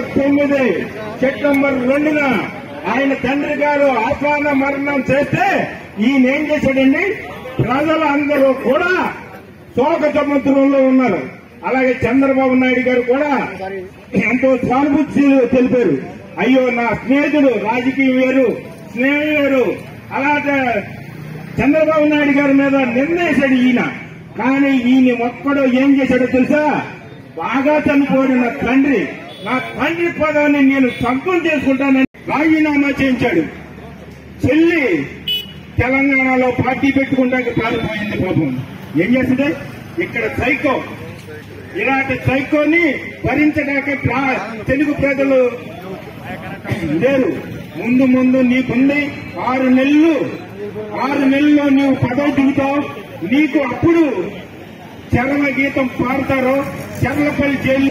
తొమ్మిది సెప్టెంబర్ రెండున ఆయన తండ్రి గారు ఆహ్వాన మరణం చేస్తే ఈయన ఏం చేశాడండి? ప్రజలందరూ కూడా శోక సముద్రంలో ఉన్నారు. అలాగే చంద్రబాబు నాయుడు గారు కూడా ఎంతో సానుభూతి తెలిపారు. అయ్యో నా స్నేహితుడు రాజకీయం వేరు స్నేహం వేరు అలాగే చంద్రబాబు నాయుడు గారి మీద నిర్ణయించాడు ఈయన. కానీ ఈయన ఒక్కడో ఏం చేశాడో తెలుసా? బాగా చనిపోయిన తండ్రి. నా తండ్రి పదాన్ని నేను సొంతం చేసుకుంటానని రాజీనామా చేయించాడు. చెల్లి తెలంగాణలో పార్టీ పెట్టుకుంటానికి ప్రారంభమైంది పాపం. ఏం చేస్తుంది ఇక్కడ సైకో ఇలాంటి సైకోని భరించడానికి తెలుగు ప్రజలు లేరు. ముందు ముందు నీకుంది. ఆరు నెలలు ఆరు నెలల్లో నీవు పదవి దిగుతావు. నీకు అప్పుడు చరణ గీతం పాడతారు. చర్లపల్లి జైలు